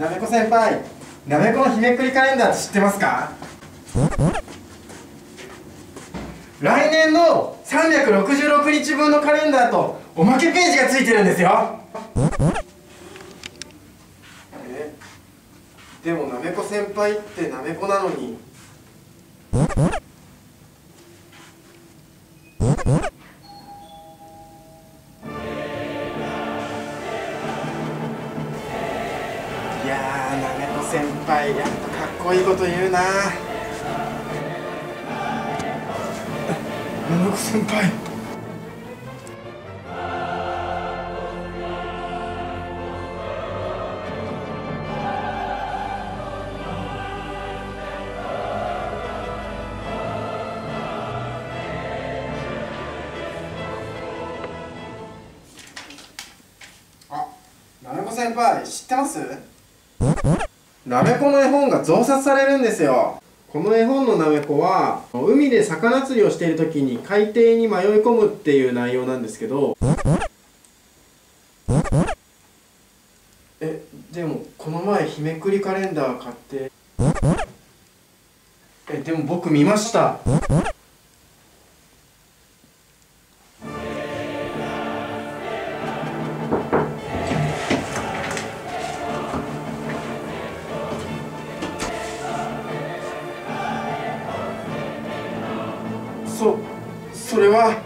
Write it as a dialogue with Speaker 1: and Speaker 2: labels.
Speaker 1: なめこ先輩なめこの日めくりカレンダーって知ってますか？来年の366日分のカレンダーとおまけページがついてるんですよ。えでもなめこ先輩ってなめこなのにやーなめこ先輩やっぱかっこいいこと言うな。なめこ先輩。あなめこ先輩知ってます？なめこの絵本が増刷されるんですよ。この絵本のなめこは海で魚釣りをしている時に海底に迷い込むっていう内容なんですけど。えでもこの前日めくりカレンダー買って。えでも僕見ました。そそれは